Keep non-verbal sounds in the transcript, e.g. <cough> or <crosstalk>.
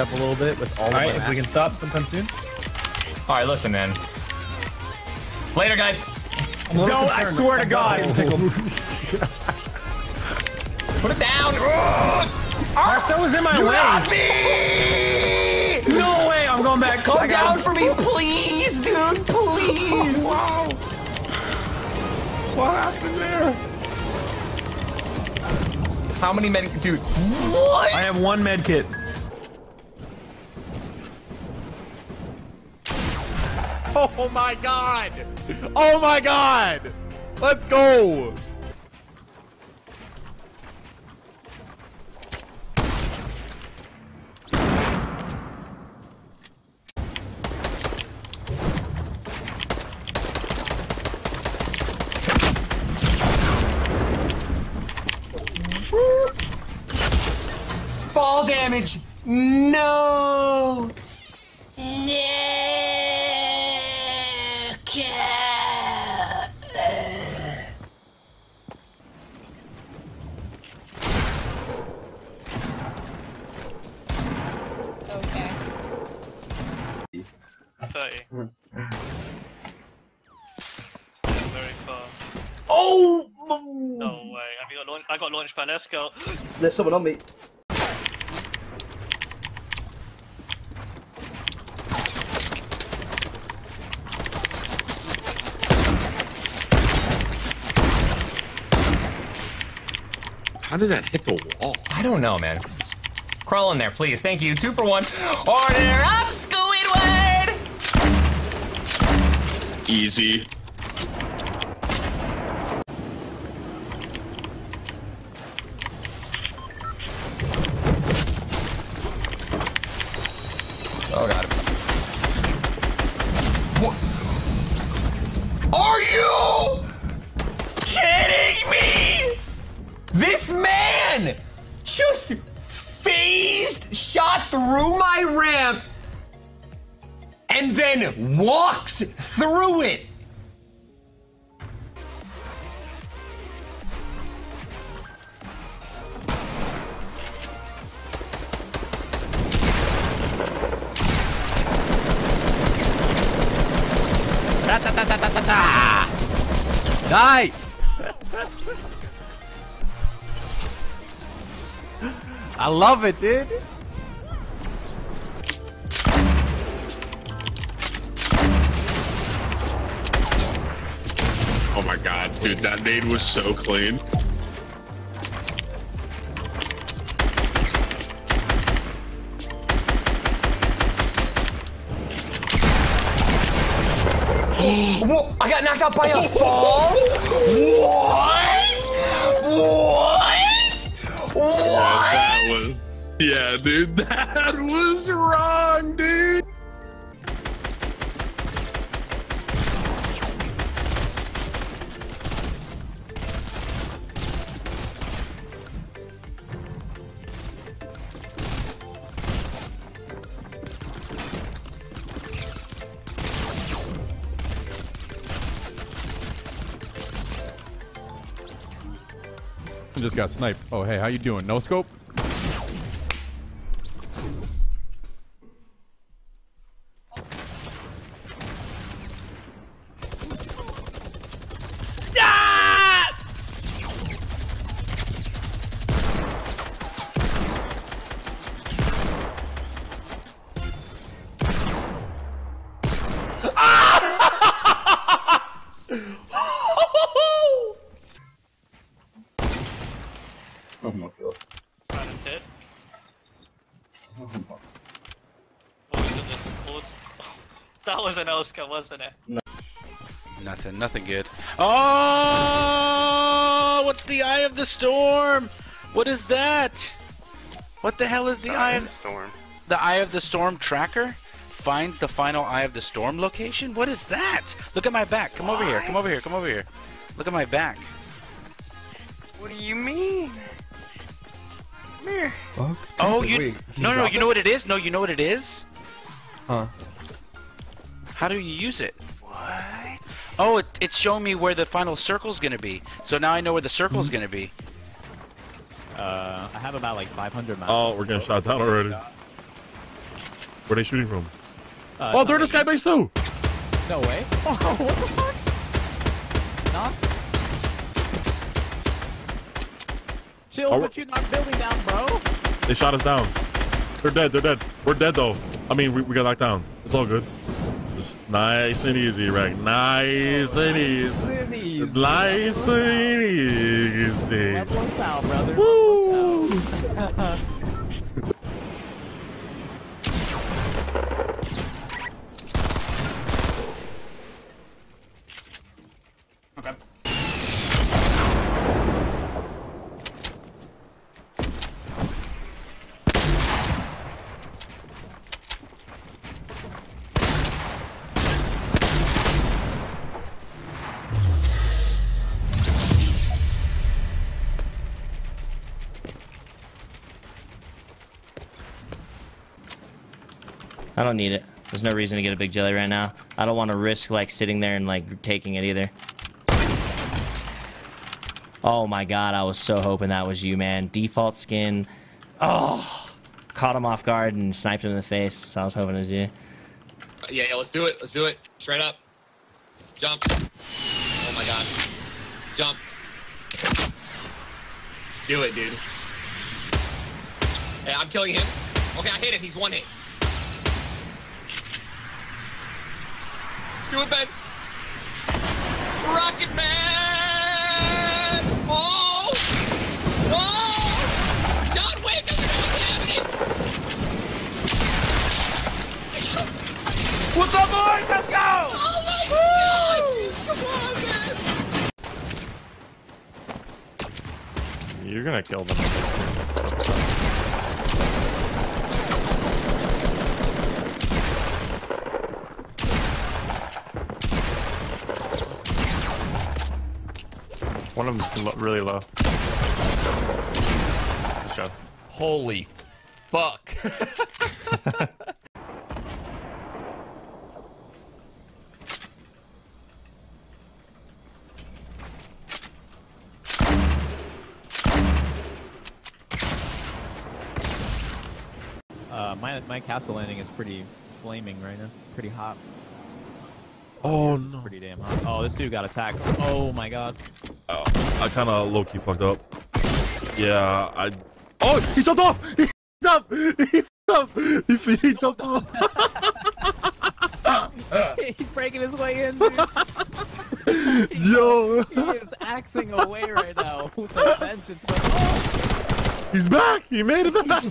it up a little bit with all All of right, my if we can stop sometime soon. All right, listen, man. Later, guys. No, I swear to God. <laughs> Put it down. Marcel was in my You way. got me! No way, I'm going back. Come I got down him. for me, please, dude, please. Wow. What happened there? How many men, dude? What? I have one med kit. Oh my god! Oh my god! Let's go! Fall damage. No. 30. Very far. Oh. No way. Have you got launch? I got launch pad. Let's go. <gasps> There's someone on me. How did that hit the wall? I don't know, man. Crawl in there, please. Thank you. Two for one. Order up, Easy. Oh god. What? Are you kidding me? This man just phased, shot through my ramp, and then walks through it. Die! I love it, dude. Oh my god, dude, that nade was so clean. <gasps> Whoa, I got knocked out by a <laughs> fall? what? What? What? That was. Yeah, dude, <laughs> that was wrong, dude. Just got sniped. Oh, hey, how you doing? No scope? Talented. Oh, is it the support? That was an Oscar, wasn't it? Nothing, nothing good. Oh, what's the Eye of the Storm? What is that? What the hell is the Eye of the Storm. the Eye of the Storm tracker? Finds the final Eye of the Storm location? What is that? Look at my back. Come over here. Come over here. Come over here. Look at my back. What do you mean? Come here. Oh, you no no. You know what it is? No, you know what it is? Huh? How do you use it? What? Oh, it, it's showing me where the final circle's gonna be. So now I know where the circle's gonna be. Uh, I have about like 500 miles. Oh, we're getting shot down already. Where they shooting from? Uh, oh, they're in the sky base too. No way. Oh, <laughs> what the fuck? Knock. Chill, but you knocked building down, bro. They shot us down. They're dead. They're dead. We're dead though. I mean, we, we got knocked down. It's all good. Just nice and easy, Rag. Nice and easy. Nice and easy. Level us out, brother. Woo! <laughs> I don't need it. There's no reason to get a big jelly right now. I don't want to risk like sitting there and like taking it either. Oh my god, I was so hoping that was you, man. Default skin. Oh, caught him off guard and sniped him in the face. So I was hoping it was you. Uh, yeah, yeah, let's do it. Let's do it. Straight up. Jump. Oh my god. Jump. Do it, dude. Hey, I'm killing him. Okay, I hit him. He's one hit. Do it, Ben. Rocket Man! Oh! Oh! John Wick doesn't know what's happening! What's up, boys? Let's go! Oh my god! Come on, man! You're gonna kill them. Of them's lo really low. Good job. Holy fuck. <laughs> Uh, my my castle landing is pretty flaming right now. Pretty hot. Oh, oh It's no. pretty damn hot. Oh, this dude got attacked. Oh my god. Oh, I kind of low key fucked up. Yeah, I. Oh, he jumped off. He f***ed up. He f***ed up. He, he jumped off. <laughs> He's breaking his way in, dude. <laughs> Yo, <laughs> he is axing away right now with a vengeance. Oh, he's back. He made it back.